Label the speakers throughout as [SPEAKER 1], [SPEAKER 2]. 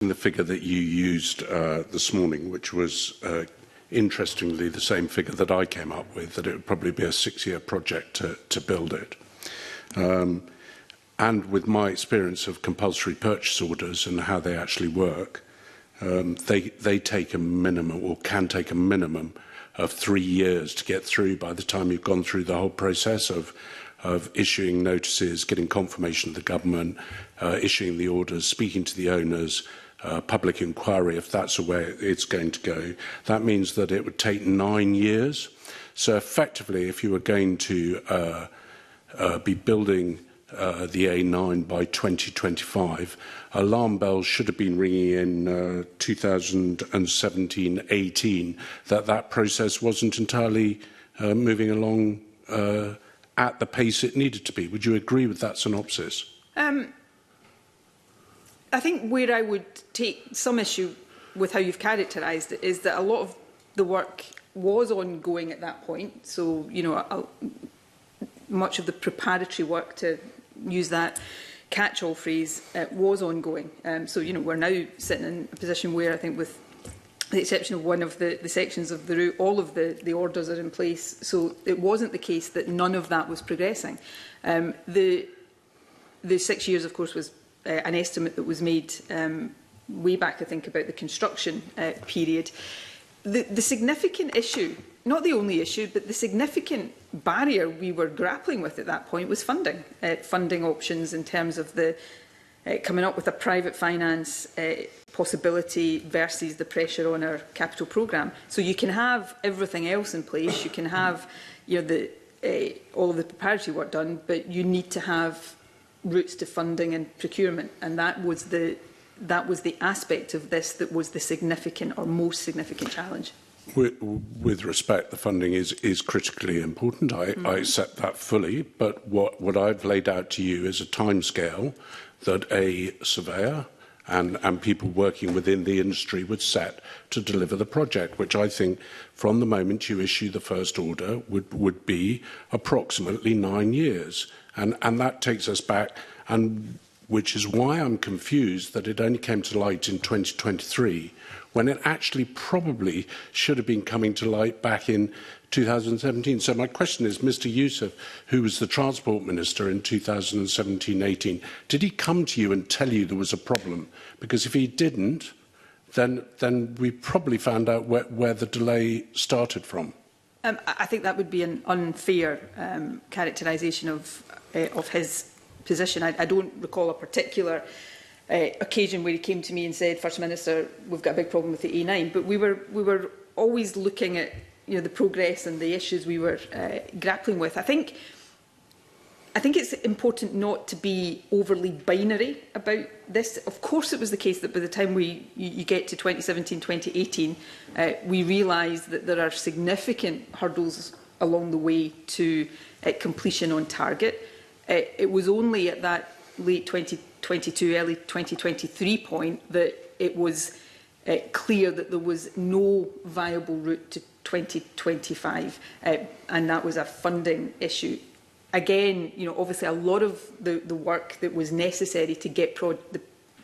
[SPEAKER 1] the figure that you used uh, this morning, which was uh, interestingly the same figure that I came up with, that it would probably be a six-year project to, to build it. Um, and with my experience of compulsory purchase orders and how they actually work, um, they, they take a minimum or can take a minimum of three years to get through by the time you've gone through the whole process of of issuing notices, getting confirmation of the government, uh, issuing the orders, speaking to the owners, a uh, public inquiry if that's the way it's going to go. That means that it would take nine years. So effectively, if you were going to uh, uh, be building uh, the A9 by 2025, alarm bells should have been ringing in uh, 2017-18 that that process wasn't entirely uh, moving along uh, at the pace it needed to be. Would you agree with that synopsis? Um,
[SPEAKER 2] I think where I would take some issue with how you've characterised it is that a lot of the work was ongoing at that point. So, you know, a, a, much of the preparatory work to use that catch-all phrase uh, was ongoing. Um, so, you know, we're now sitting in a position where I think with the exception of one of the, the sections of the route, all of the, the orders are in place. So it wasn't the case that none of that was progressing. Um, the, the six years, of course, was uh, an estimate that was made um, way back, I think, about the construction uh, period. The, the significant issue, not the only issue, but the significant barrier we were grappling with at that point was funding. Uh, funding options in terms of the uh, coming up with a private finance uh, possibility versus the pressure on our capital programme. So you can have everything else in place, you can have you know, the, uh, all of the preparatory work done, but you need to have routes to funding and procurement, and that was the that was the aspect of this that was the significant or most significant challenge.
[SPEAKER 1] With, with respect, the funding is is critically important. I, mm. I mm-hmm. accept that fully, but what what I've laid out to you is a timescale that a surveyor and, and people working within the industry would set to deliver the project, which I think from the moment you issue the first order would, would be approximately nine years. And, and that takes us back, and which is why I'm confused that it only came to light in 2023, when it actually probably should have been coming to light back in 2017. So my question is, Mr Youssef, who was the Transport Minister in 2017-18, did he come to you and tell you there was a problem? Because if he didn't, then, then we probably found out where, where the delay started from.
[SPEAKER 2] Um, I think that would be an unfair um, characterisation of uh, of his position. I, I don't recall a particular uh, occasion where he came to me and said, First Minister, we've got a big problem with the A9. E But we were, we were always looking at you know, the progress and the issues we were uh, grappling with. I think, I think it's important not to be overly binary about this. Of course, it was the case that by the time we, you, you get to 2017, 2018, uh, we realise that there are significant hurdles along the way to uh, completion on target. It, it was only at that late 2022, early 2023 point that it was uh, clear that there was no viable route to 2025, uh, and that was a funding issue. Again, you know, obviously a lot of the, the work that was necessary to get pro the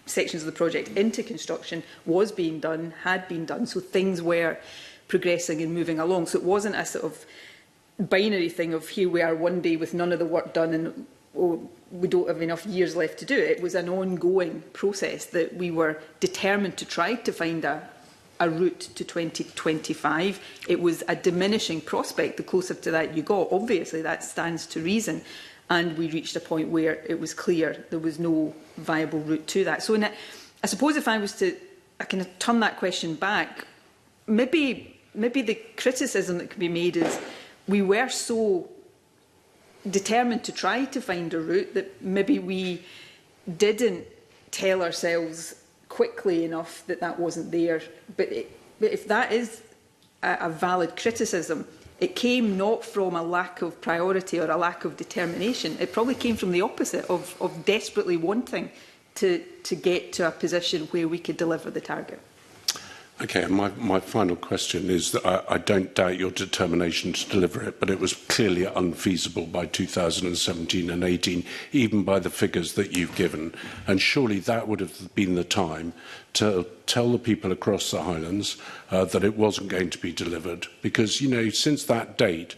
[SPEAKER 2] sections of the project into construction was being done, had been done, so things were progressing and moving along. So it wasn't a sort of binary thing of here we are one day with none of the work done and oh, we don't have enough years left to do it, It was an ongoing process that we were determined to try to find a, a route to 2025. It was a diminishing prospect the closer to that you got. Obviously, that stands to reason. And we reached a point where it was clear there was no viable route to that. So in a, I suppose if I was to I can turn that question back, maybe, maybe the criticism that could be made is we were so determined to try to find a route that maybe we didn't tell ourselves quickly enough that that wasn't there. But, it, but if that is a, a valid criticism, it came not from a lack of priority or a lack of determination. It probably came from the opposite of, of desperately wanting to, to get to a position where we could deliver the target.
[SPEAKER 1] Okay, my, my final question is that I, I don't doubt your determination to deliver it, but it was clearly unfeasible by 2017 and 18, even by the figures that you've given. And surely that would have been the time to tell the people across the Highlands uh, that it wasn't going to be delivered. Because, you know, since that date,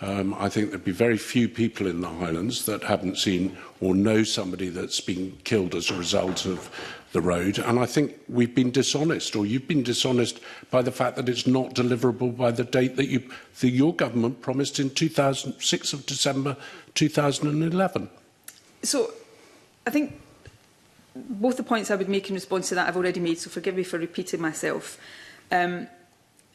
[SPEAKER 1] Um, I think there'd be very few people in the Highlands that haven't seen or know somebody that's been killed as a result of the road. And I think we've been dishonest, or you've been dishonest by the fact that it's not deliverable by the date that, you, that your government promised in 2006 of December 2011.
[SPEAKER 2] So I think both the points I would make in response to that I've already made, so forgive me for repeating myself. Um,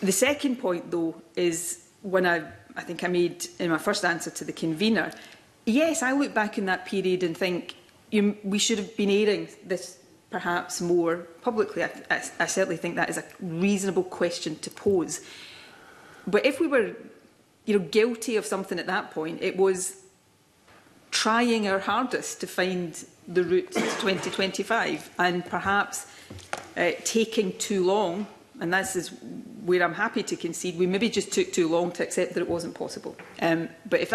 [SPEAKER 2] The second point, though, is when I, I think I made in my first answer to the convener, yes, I look back in that period and think you, we should have been airing this perhaps more publicly. I, I, I certainly think that is a reasonable question to pose. But if we were you know, guilty of something at that point, it was trying our hardest to find the route to 2025 and perhaps uh, taking too long and this is where I'm happy to concede, we maybe just took too long to accept that it wasn't possible. Um, but if